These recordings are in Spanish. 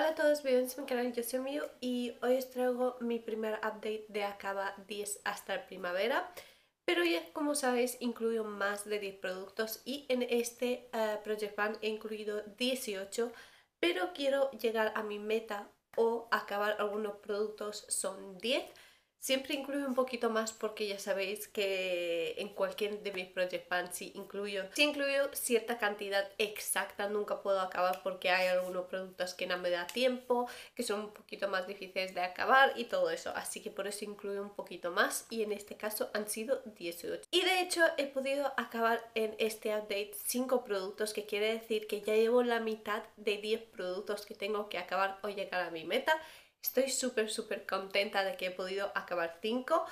Hola a todos, bienvenidos a mi canal, yo soy Miu y hoy os traigo mi primer update de Acaba 10 hasta el primavera pero ya como sabéis incluyo más de 10 productos y en este eh, Project Pan he incluido 18 pero quiero llegar a mi meta o acabar algunos productos son 10 Siempre incluyo un poquito más porque ya sabéis que en cualquier de mis Project sí incluyo, si incluyo cierta cantidad exacta, nunca puedo acabar porque hay algunos productos que no me da tiempo, que son un poquito más difíciles de acabar y todo eso. Así que por eso incluyo un poquito más y en este caso han sido 18. Y de hecho he podido acabar en este update 5 productos, que quiere decir que ya llevo la mitad de 10 productos que tengo que acabar o llegar a mi meta. Estoy súper, súper contenta de que he podido acabar 5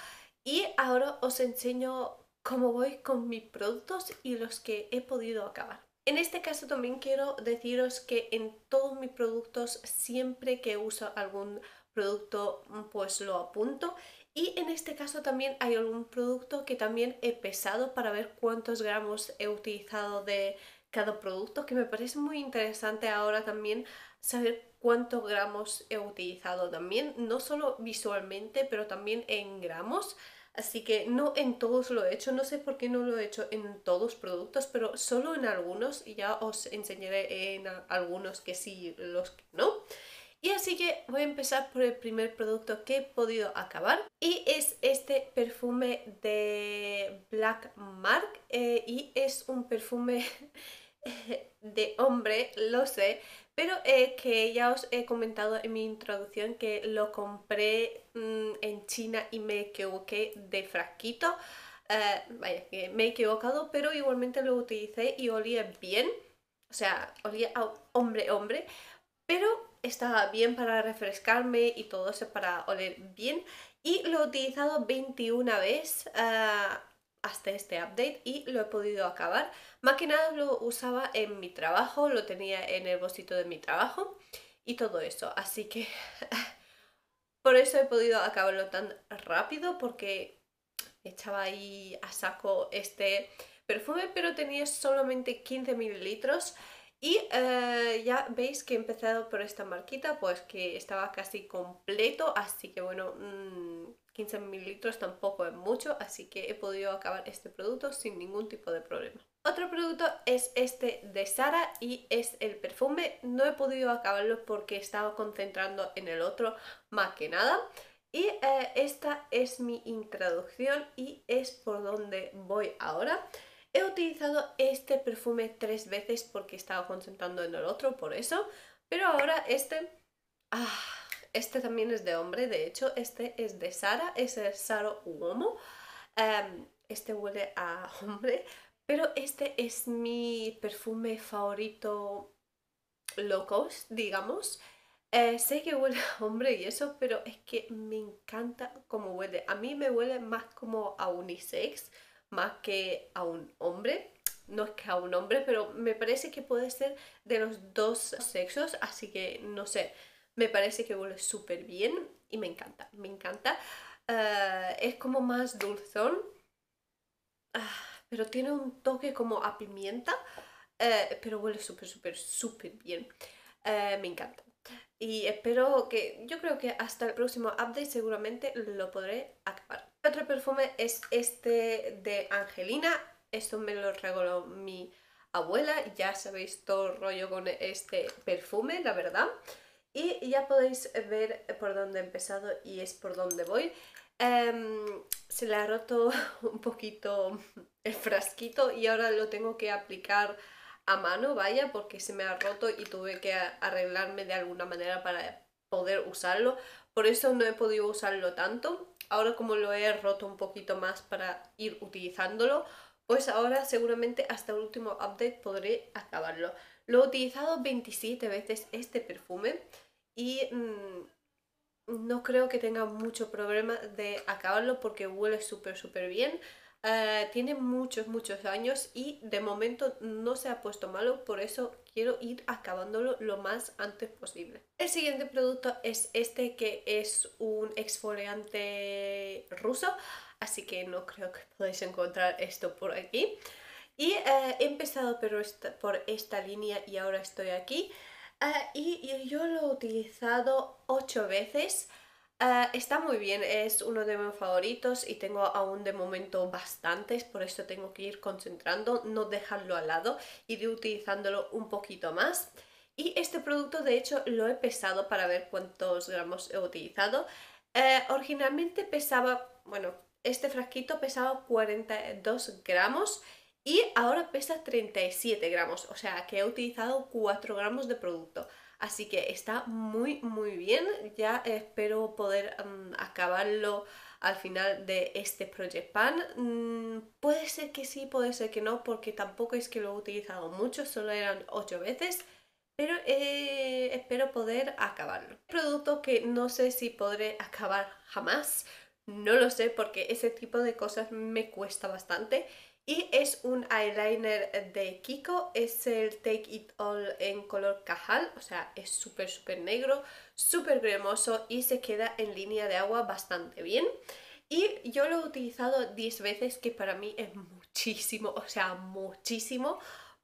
y ahora os enseño cómo voy con mis productos y los que he podido acabar. En este caso también quiero deciros que en todos mis productos, siempre que uso algún producto, pues lo apunto. Y en este caso también hay algún producto que también he pesado para ver cuántos gramos he utilizado de cada producto, que me parece muy interesante ahora también saber cuántos gramos he utilizado también, no solo visualmente, pero también en gramos. Así que no en todos lo he hecho, no sé por qué no lo he hecho en todos productos, pero solo en algunos y ya os enseñaré en algunos que sí, los que no. Y así que voy a empezar por el primer producto que he podido acabar y es este perfume de Black Mark eh, y es un perfume de hombre, lo sé, pero eh, que ya os he comentado en mi introducción que lo compré mm, en China y me equivoqué de frasquito. Eh, vaya, que me he equivocado, pero igualmente lo utilicé y olía bien. O sea, olía a hombre, hombre. Pero estaba bien para refrescarme y todo eso para oler bien. Y lo he utilizado 21 veces. Eh, hasta este update y lo he podido acabar. Más que nada lo usaba en mi trabajo, lo tenía en el bolsito de mi trabajo y todo eso. Así que por eso he podido acabarlo tan rápido porque echaba ahí a saco este perfume, pero tenía solamente 15 mililitros. Y eh, ya veis que he empezado por esta marquita, pues que estaba casi completo, así que bueno, mm, 15 mililitros tampoco es mucho, así que he podido acabar este producto sin ningún tipo de problema. Otro producto es este de Sara y es el perfume. No he podido acabarlo porque estaba concentrando en el otro más que nada. Y eh, esta es mi introducción y es por donde voy ahora. He utilizado este perfume tres veces porque estaba concentrando en el otro, por eso. Pero ahora este... Ah, este también es de hombre, de hecho, este es de Sara, es el Saro Uomo. Em, este huele a hombre, pero este es mi perfume favorito low cost, digamos. Eh, sé que huele a hombre y eso, pero es que me encanta cómo huele. A mí me huele más como a unisex, más que a un hombre. No es que a un hombre, pero me parece que puede ser de los dos sexos, así que no sé. Me parece que huele súper bien y me encanta, me encanta. Eh, es como más dulzón, ah, pero tiene un toque como a pimienta, eh, pero huele súper, súper, súper bien. Eh, me encanta. Y espero que, yo creo que hasta el próximo update seguramente lo podré acabar. Otro perfume es este de Angelina. Esto me lo regaló mi abuela. Ya sabéis todo el rollo con este perfume, la verdad. Y ya podéis ver por dónde he empezado y es por dónde voy. Em, se le ha roto un poquito el frasquito y ahora lo tengo que aplicar a mano, vaya, porque se me ha roto y tuve que arreglarme de alguna manera para poder usarlo. Por eso no he podido usarlo tanto. Ahora como lo he roto un poquito más para ir utilizándolo, pues ahora seguramente hasta el último update podré acabarlo. Lo he utilizado 27 veces este perfume y mm, no creo que tenga mucho problema de acabarlo porque huele súper súper bien. Eh, tiene muchos, muchos años y de momento no se ha puesto malo, por eso quiero ir acabándolo lo más antes posible. El siguiente producto es este que es un exfoliante ruso, así que no creo que podáis encontrar esto por aquí. Y eh, he empezado por esta, por esta línea y ahora estoy aquí. Ah, y, yo lo he utilizado 8 veces. Ah, está muy bien, es uno de mis favoritos y tengo aún de momento bastantes, por eso tengo que ir concentrando, no dejarlo al lado, ir utilizándolo un poquito más. Y este producto de hecho lo he pesado para ver cuántos gramos he utilizado. Eh, originalmente pesaba, bueno, este frasquito pesaba 42 gramos y ahora pesa 37 gramos, o sea que he utilizado 4 gramos de producto. Así que está muy muy bien, ya espero poder mm, acabarlo al final de este Project Pan. Mm, puede ser que sí, puede ser que no, porque tampoco es que lo he utilizado mucho, solo eran 8 veces. Pero eh, espero poder acabarlo. Producto que no sé si podré acabar jamás. No lo sé porque ese tipo de cosas me cuesta bastante y es un eyeliner de Kiko, es el Take It All en color cajal, o sea, es súper súper negro, súper cremoso y se queda en línea de agua bastante bien. Y yo lo he utilizado 10 veces, que para mí es muchísimo, o sea, muchísimo,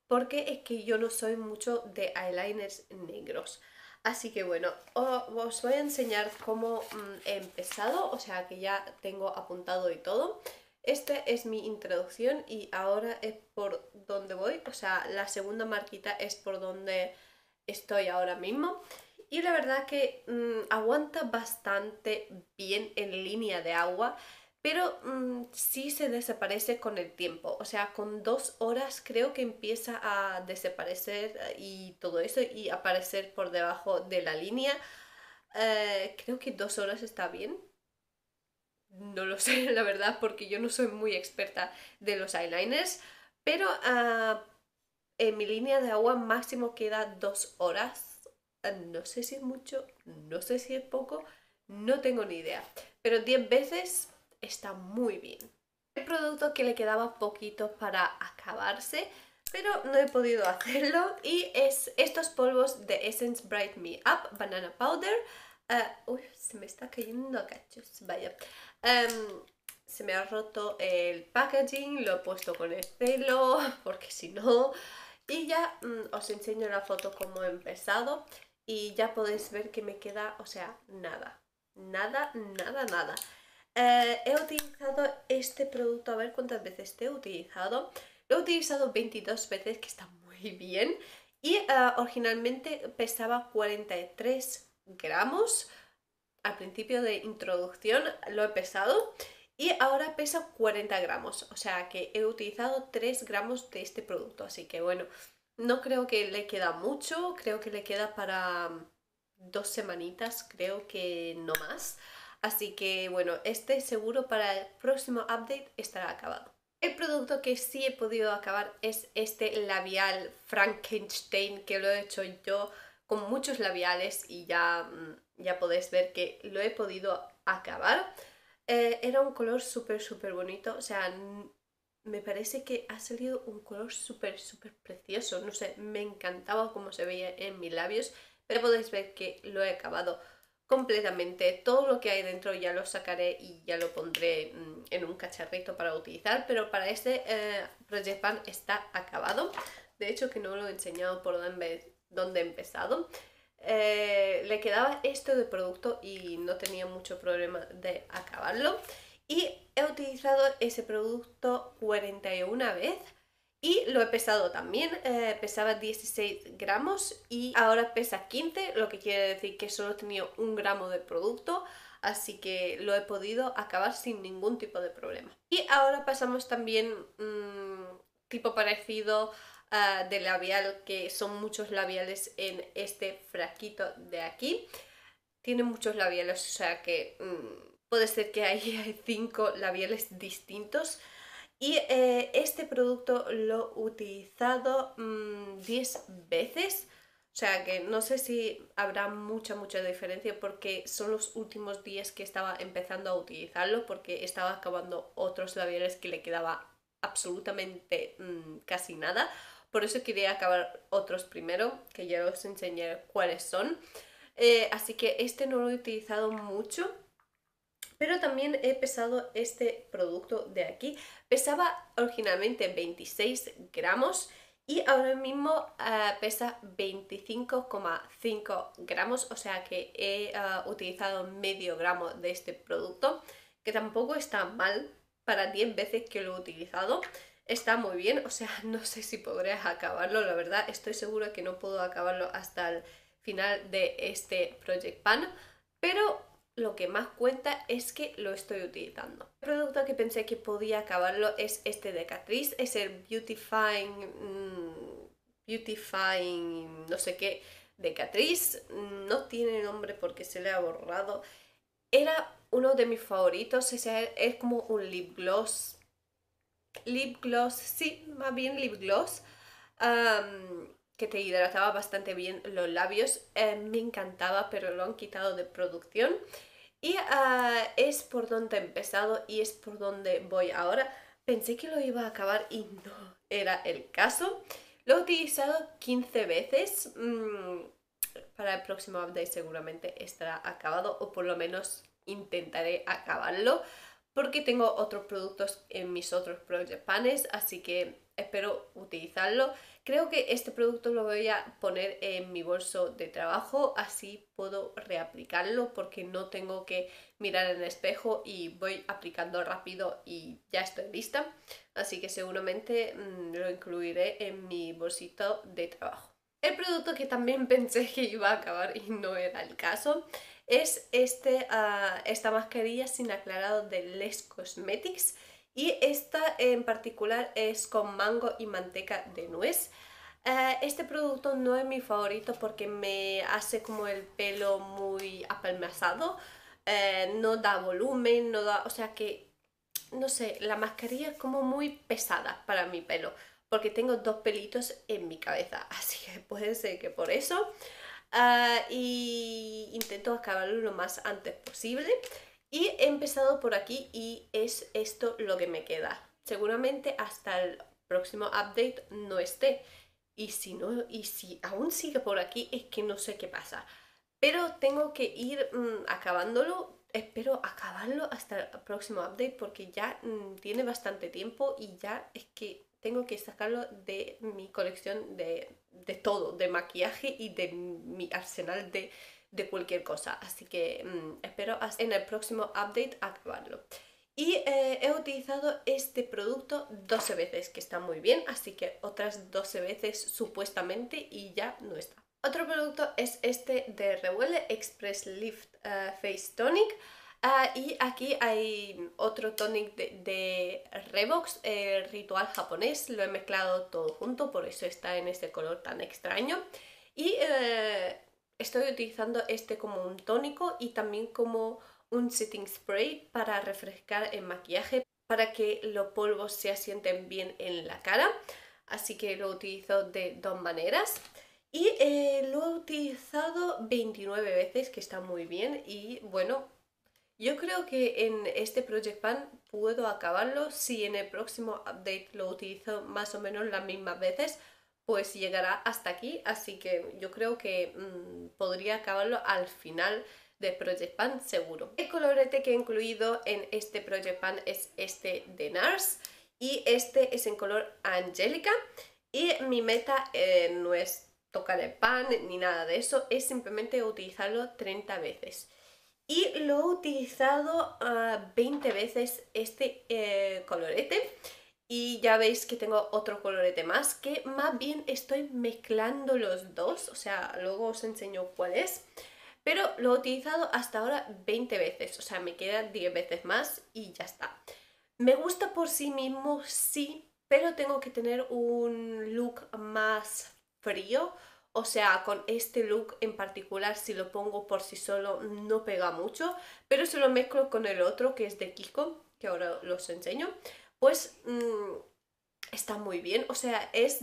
porque es que yo no soy mucho de eyeliners negros. Así que bueno, os voy a enseñar cómo mm, he empezado, o sea que ya tengo apuntado y todo. Esta es mi introducción y ahora es por donde voy, o sea, la segunda marquita es por donde estoy ahora mismo. Y la verdad que mm, aguanta bastante bien en línea de agua, pero mm, sí se desaparece con el tiempo. O sea, con dos horas creo que empieza a desaparecer y todo eso y aparecer por debajo de la línea. Eh, creo que dos horas está bien, no lo sé, la verdad, porque yo no soy muy experta de los eyeliners, pero ah, en mi línea de agua máximo queda dos horas. No sé si es mucho, no sé si es poco, no tengo ni idea. Pero 10 veces está muy bien. El producto que le quedaba poquito para acabarse, pero no he podido hacerlo y es estos polvos de Essence Bright Me Up Banana Powder. Ah, uy, se me está cayendo cachos, vaya. Em, se me ha roto el packaging, lo he puesto con el celo, porque si no... Y ya mm, os enseño la foto como he empezado y ya podéis ver que me queda, o sea, nada. Nada, nada, nada. Eh, he utilizado este producto, a ver cuántas veces te he utilizado. Lo he utilizado 22 veces, que está muy bien. Y eh, originalmente pesaba 43 gramos al principio de introducción lo he pesado y ahora pesa 40 gramos, o sea que he utilizado 3 gramos de este producto, así que bueno, no creo que le queda mucho, creo que le queda para dos semanitas, creo que no más. Así que bueno, este seguro para el próximo update estará acabado. El producto que sí he podido acabar es este labial Frankenstein que lo he hecho yo con muchos labiales y ya, mm, ya podéis ver que lo he podido acabar. Eh, era un color súper, súper bonito, o sea, me parece que ha salido un color súper, súper precioso, no sé, me encantaba cómo se veía en mis labios, pero podéis ver que lo he acabado completamente, todo lo que hay dentro ya lo sacaré y ya lo pondré mm, en un cacharrito para utilizar, pero para este eh, Project Pan está acabado, de hecho que no lo he enseñado por donde donde he empezado. Eh, le quedaba esto de producto y no tenía mucho problema de acabarlo. Y he utilizado ese producto 41 vez y lo he pesado también, eh, pesaba 16 gramos y ahora pesa 15, lo que quiere decir que solo tenía un gramo de producto, así que lo he podido acabar sin ningún tipo de problema. Y ahora pasamos también mmm, tipo parecido Ah, de labial, que son muchos labiales en este frasquito de aquí. Tiene muchos labiales, o sea que mm, puede ser que hay cinco labiales distintos. Y eh, este producto lo he utilizado 10 mm, veces. O sea que no sé si habrá mucha, mucha diferencia porque son los últimos días que estaba empezando a utilizarlo porque estaba acabando otros labiales que le quedaba absolutamente mm, casi nada. Por eso quería acabar otros primero, que ya os enseñé cuáles son. Eh, así que este no lo he utilizado mucho. Pero también he pesado este producto de aquí. Pesaba originalmente 26 gramos y ahora mismo eh, pesa 25,5 gramos, o sea que he eh, utilizado medio gramo de este producto, que tampoco está mal para 10 veces que lo he utilizado. Está muy bien, o sea, no sé si podré acabarlo, la verdad, estoy segura que no puedo acabarlo hasta el final de este Project Pan, pero lo que más cuenta es que lo estoy utilizando. El producto que pensé que podía acabarlo es este de Catrice, es el Beautifying, mm, Beautifying no sé qué de Catrice, no tiene nombre porque se le ha borrado. Era uno de mis favoritos, es como un lip gloss, lip gloss, sí, más bien lip gloss, que te hidrataba bastante bien los labios. Eh, me encantaba, pero lo han quitado de producción. Y ah, es por donde he empezado y es por donde voy ahora. Pensé que lo iba a acabar y no era el caso. Lo he utilizado 15 veces. Mm, para el próximo update seguramente estará acabado o por lo menos intentaré acabarlo porque tengo otros productos en mis otros project panes, así que espero utilizarlo. Creo que este producto lo voy a poner en mi bolso de trabajo, así puedo reaplicarlo porque no tengo que mirar en el espejo y voy aplicando rápido y ya estoy lista. Así que seguramente mm, lo incluiré en mi bolsito de trabajo. El producto que también pensé que iba a acabar y no era el caso es este, ah, esta mascarilla sin aclarado de Les Cosmetics y esta en particular es con mango y manteca de nuez. Eh, este producto no es mi favorito porque me hace como el pelo muy apelmazado, eh, no da volumen, no da, o sea que, no sé, la mascarilla es como muy pesada para mi pelo porque tengo dos pelitos en mi cabeza, así que puede ser que por eso. Ah, y intento acabarlo lo más antes posible. Y he empezado por aquí y es esto lo que me queda. Seguramente hasta el próximo update no esté. Y si no, y si aún sigue por aquí, es que no sé qué pasa. Pero tengo que ir mm, acabándolo. Espero acabarlo hasta el próximo update porque ya mm, tiene bastante tiempo y ya es que tengo que sacarlo de mi colección de, de todo, de maquillaje y de mi arsenal de, de cualquier cosa. Así que mm, espero en el próximo update acabarlo. Y eh, he utilizado este producto 12 veces, que está muy bien, así que otras 12 veces supuestamente y ya no está. Otro producto es este de Revuele Express Lift eh, Face Tonic. Ah, y aquí hay otro tonic de, Revox, el ritual japonés, lo he mezclado todo junto, por eso está en este color tan extraño. Y eh, estoy utilizando este como un tónico y también como un setting spray para refrescar el maquillaje, para que los polvos se asienten bien en la cara. Así que lo utilizo de dos maneras. Y eh, lo he utilizado 29 veces, que está muy bien. Y bueno, yo creo que en este Project Pan puedo acabarlo si en el próximo update lo utilizo más o menos las mismas veces, pues llegará hasta aquí, así que yo creo que mm, podría acabarlo al final del Project Pan seguro. El colorete que he incluido en este Project Pan es este de NARS y este es en color Angélica y mi meta eh, no es tocar el pan ni nada de eso, es simplemente utilizarlo 30 veces. Y lo he utilizado 20 ah, veces este eh, colorete. Y ya veis que tengo otro colorete más, que más bien estoy mezclando los dos. O sea, luego os enseño cuál es. Pero lo he utilizado hasta ahora 20 veces. O sea, me quedan 10 veces más y ya está. Me gusta por sí mismo, sí. Pero tengo que tener un look más frío o sea, con este look en particular, si lo pongo por sí solo, no pega mucho. Pero si lo mezclo con el otro, que es de Kiko, que ahora los enseño, pues mm, está muy bien. O sea, es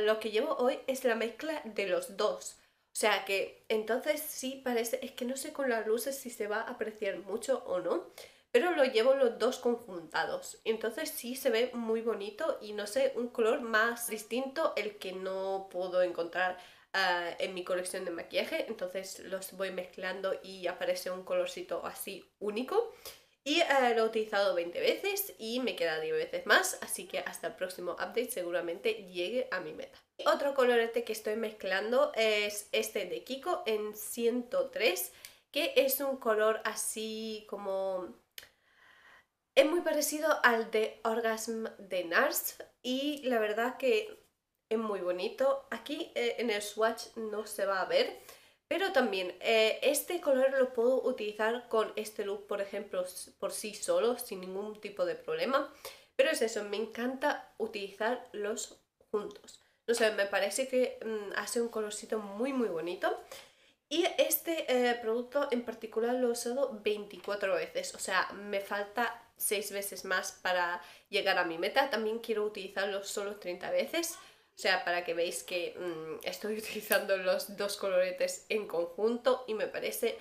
lo que llevo hoy es la mezcla de los dos. O sea que entonces sí parece, es que no sé con las luces si se va a apreciar mucho o no, pero lo llevo los dos conjuntados. Entonces sí se ve muy bonito y no sé, un color más distinto el que no puedo encontrar Ah, en mi colección de maquillaje, entonces los voy mezclando y aparece un colorcito así único. Y eh, lo he utilizado 20 veces y me queda 10 veces más, así que hasta el próximo update seguramente llegue a mi meta. Otro colorete que estoy mezclando es este de Kiko en 103, que es un color así como... Es muy parecido al de Orgasm de NARS y la verdad que es muy bonito. Aquí eh, en el swatch no se va a ver, pero también eh, este color lo puedo utilizar con este look, por ejemplo, por sí solo, sin ningún tipo de problema. Pero es eso, me encanta utilizarlos juntos. No sé, me parece que mm, hace un colorcito muy muy bonito. Y este eh, producto en particular lo he usado 24 veces, o sea, me falta 6 veces más para llegar a mi meta. También quiero utilizarlo solo 30 veces. O sea, para que veáis que mm, estoy utilizando los dos coloretes en conjunto y me parece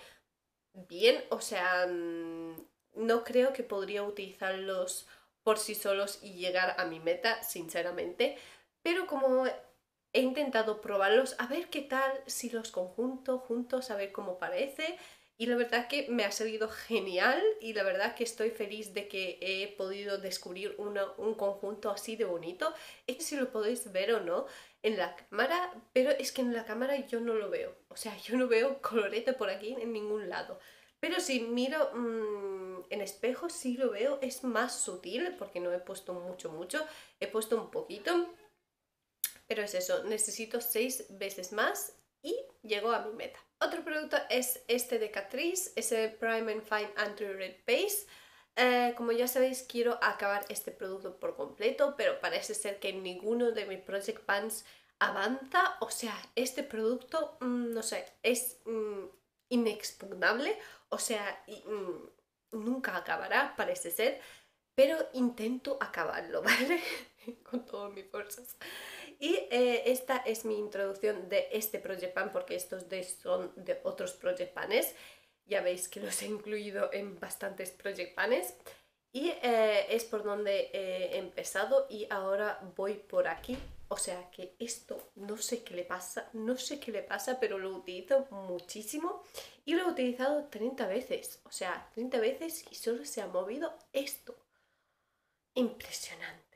bien. O sea, mm, no creo que podría utilizarlos por sí solos y llegar a mi meta, sinceramente. Pero como he intentado probarlos, a ver qué tal si los conjunto juntos, a ver cómo parece. Y la verdad que me ha salido genial y la verdad que estoy feliz de que he podido descubrir un conjunto así de bonito. Es que si lo podéis ver o no en la cámara, pero es que en la cámara yo no lo veo. O sea, yo no veo colorete por aquí en ningún lado. Pero si miro mm, en espejo sí lo veo, es más sutil porque no he puesto mucho, mucho. He puesto un poquito. Pero es eso, necesito seis veces más y llego a mi meta. Otro producto es este de Catrice, ese Prime and Fine Anti-Red Base. Eh, como ya sabéis, quiero acabar este producto por completo, pero parece ser que ninguno de mis Project Pants avanza. O sea, este producto, mm, no sé, es mm, inexpugnable. O sea, mm, nunca acabará, parece ser. Pero intento acabarlo, ¿vale? Con todas mis fuerzas. Y eh, esta es mi introducción de este Project Pan porque estos son de otros Project Panes. Ya veis que los he incluido en bastantes Project Panes. Y eh, es por donde he empezado y ahora voy por aquí. O sea que esto no sé qué le pasa, no sé qué le pasa, pero lo utilizo muchísimo y lo he utilizado 30 veces. O sea, 30 veces y solo se ha movido esto. Impresionante.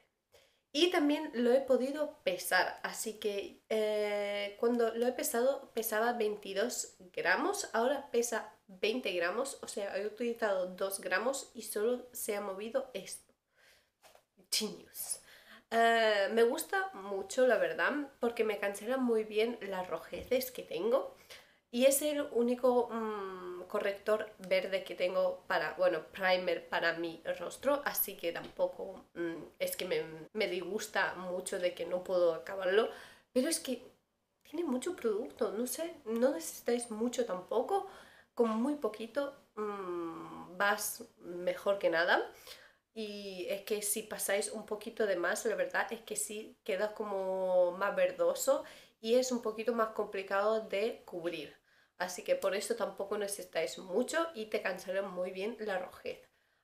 Y también lo he podido pesar, así que eh, cuando lo he pesado pesaba 22 gramos, ahora pesa 20 gramos, o sea, he utilizado 2 gramos y solo se ha movido esto. Genius. Eh, me gusta mucho, la verdad, porque me cancela muy bien las rojeces que tengo. Y es el único mm, corrector verde que tengo para, bueno, primer para mi rostro, así que tampoco mm, es que me, me, disgusta mucho de que no puedo acabarlo, pero es que tiene mucho producto, no sé, no necesitáis mucho tampoco, con muy poquito mm, vas mejor que nada. Y es que si pasáis un poquito de más, la verdad es que sí queda como más verdoso y es un poquito más complicado de cubrir. Así que por eso tampoco necesitáis mucho y te cansará muy bien la rojez.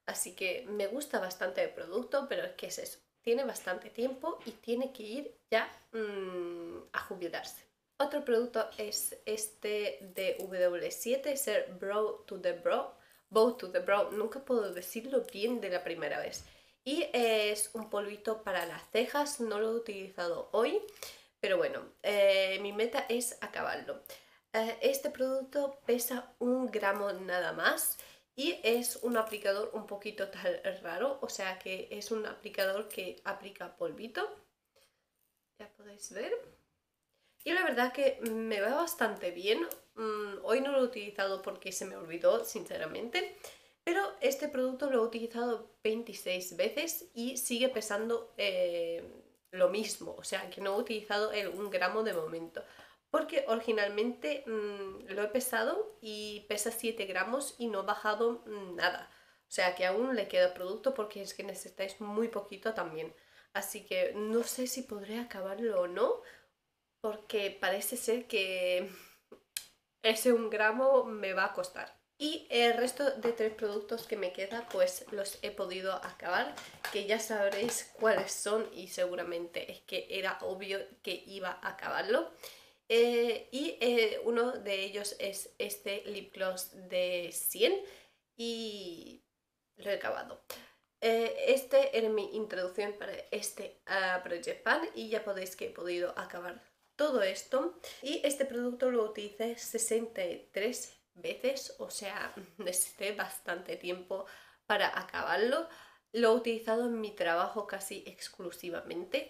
Así que me gusta bastante el producto, pero es que es eso. Tiene bastante tiempo y tiene que ir ya mm, a jubilarse. Otro producto es este de W7, es el Brow to the Brow. Bow to the Brow, nunca puedo decirlo bien de la primera vez. Y es un polvito para las cejas, no lo he utilizado hoy, pero bueno, eh, mi meta es acabarlo. Eh, este producto pesa un gramo nada más y es un aplicador un poquito tal raro, o sea que es un aplicador que aplica polvito. Ya podéis ver. Y la verdad que me va bastante bien. Mm, hoy no lo he utilizado porque se me olvidó, sinceramente. Pero este producto lo he utilizado 26 veces y sigue pesando eh, lo mismo. O sea que no he utilizado el un gramo de momento porque originalmente mm, lo he pesado y pesa 7 gramos y no ha bajado mm, nada. O sea que aún le queda producto porque es que necesitáis muy poquito también. Así que no sé si podré acabarlo o no, porque parece ser que ese un gramo me va a costar. Y el resto de tres productos que me queda, pues los he podido acabar, que ya sabréis cuáles son y seguramente es que era obvio que iba a acabarlo. Eh, y eh, uno de ellos es este lip gloss de 100 y lo he acabado. Eh, este era mi introducción para este uh, Project Pan y ya podéis que he podido acabar todo esto. Y este producto lo utilicé 63 veces, o sea, necesité bastante tiempo para acabarlo. Lo he utilizado en mi trabajo casi exclusivamente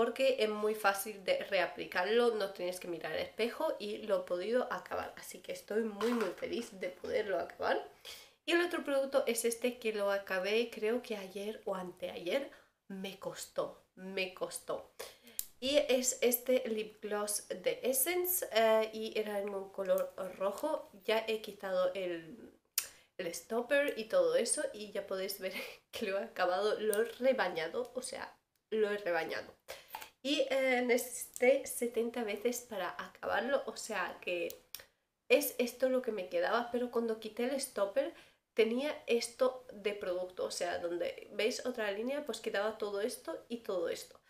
porque es muy fácil de reaplicarlo, no tienes que mirar el espejo y lo he podido acabar. Así que estoy muy muy feliz de poderlo acabar. Y el otro producto es este que lo acabé creo que ayer o anteayer. Me costó, me costó. Y es este lip gloss de Essence eh, y era en un color rojo. Ya he quitado el stopper y todo eso y ya podéis ver que lo he acabado, lo he rebañado, o sea, lo he rebañado. Y eh, necesité 70 veces para acabarlo, o sea que es esto lo que me quedaba, pero cuando quité el stopper tenía esto de producto, o sea, donde veis otra línea, pues quedaba todo esto y todo esto.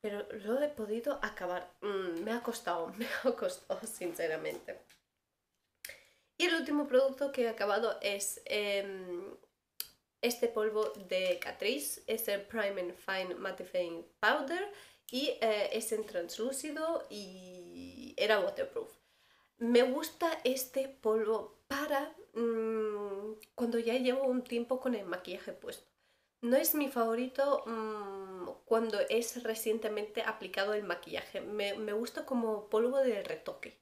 Pero lo he podido acabar. Mm, me ha costado, me ha costado, sinceramente. Y el último producto que he acabado es em, este polvo de Catrice, es el Prime and Fine Mattifying Powder y eh, es en translúcido y era waterproof. Me gusta este polvo para mm, cuando ya llevo un tiempo con el maquillaje puesto. No es mi favorito mm, cuando es recientemente aplicado el maquillaje. Me, me gusta como polvo de retoque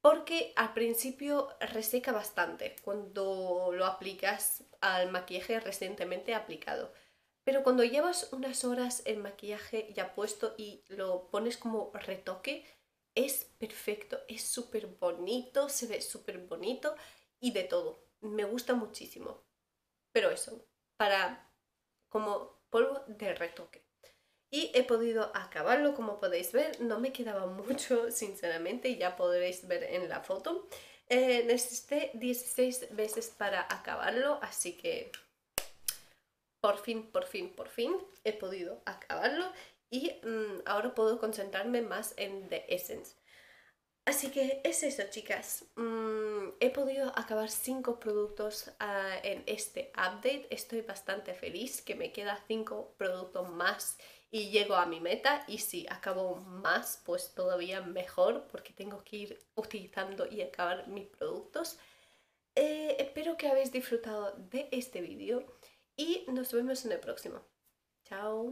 porque al principio reseca bastante cuando lo aplicas al maquillaje recientemente aplicado. Pero cuando llevas unas horas el maquillaje ya puesto y lo pones como retoque, es perfecto, es súper bonito, se ve súper bonito y de todo. Me gusta muchísimo. Pero eso, para como polvo de retoque y he podido acabarlo como podéis ver no me quedaba mucho sinceramente ya podréis ver en la foto eh, necesité 16 veces para acabarlo así que por fin por fin por fin he podido acabarlo y mm, ahora puedo concentrarme más en The Essence Así que es eso, chicas. Mm, he podido acabar 5 productos ah, en este update. Estoy bastante feliz que me queda 5 productos más y llego a mi meta y si acabo más pues todavía mejor porque tengo que ir utilizando y acabar mis productos. Eh, espero que habéis disfrutado de este vídeo y nos vemos en el próximo. Chao.